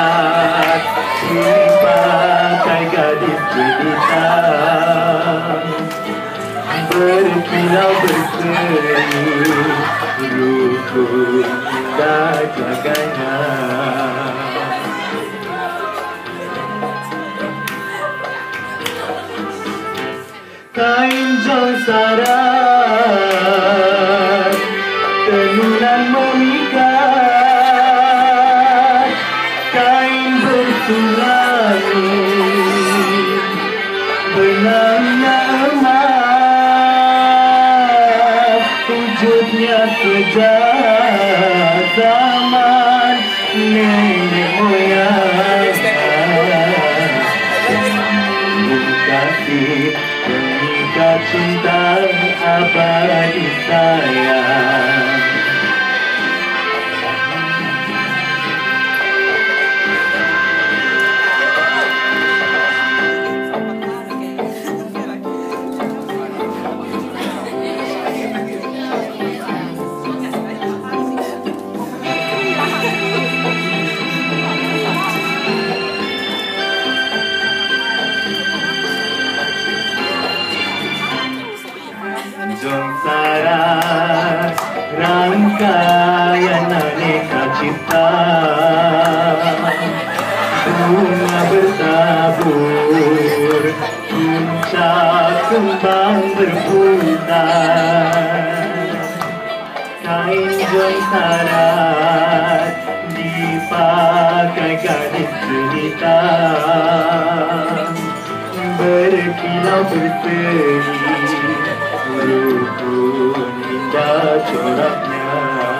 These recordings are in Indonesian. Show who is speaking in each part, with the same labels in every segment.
Speaker 1: Selamat Simpatai gadis bintang. O berseri Rukun indah jagainan Kain jauh sarang Benangnya emas Wujudnya zaman Nenek moyang kasih Mengikat cinta abadi sayang 마음을 보다 나 인전 사랑 berkilau berseri Rukun indah coraknya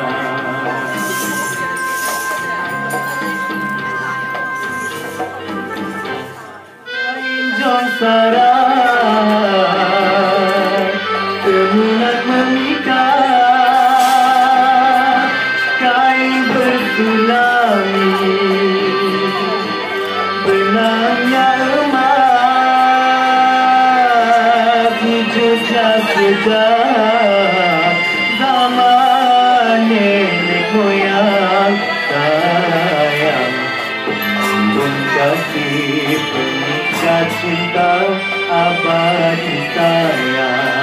Speaker 1: kasih pengikat cinta abadi sayang